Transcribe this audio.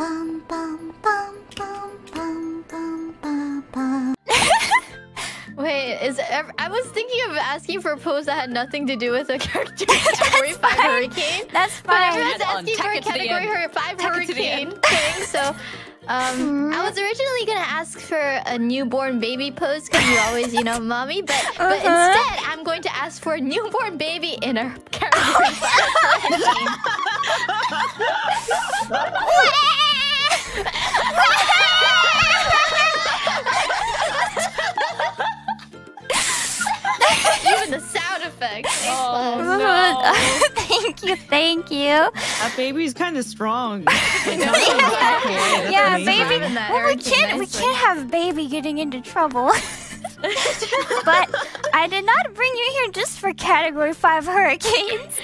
bum bum bum bum bum bum bum bum. Wait, is ev- I was thinking of asking for a pose that had nothing to do with a character category five fine. hurricane. That's But fine. everyone's Add on, asking tack for a it to the category end. hur- five Tack it to the hurricane thing, so um, I was originally gonna ask for a newborn baby pose because you're always, you know, mommy. But but Uh-huh. instead, I'm going to ask for a newborn baby in a category five hurricane. Even the sound effects. Oh, no. thank you, thank you. That baby's kind of strong. Like, Yeah. not so bad, boy. That's yeah, baby. Well, we can't. We can't have baby getting into trouble. but I did not bring you here just for Category Five hurricanes.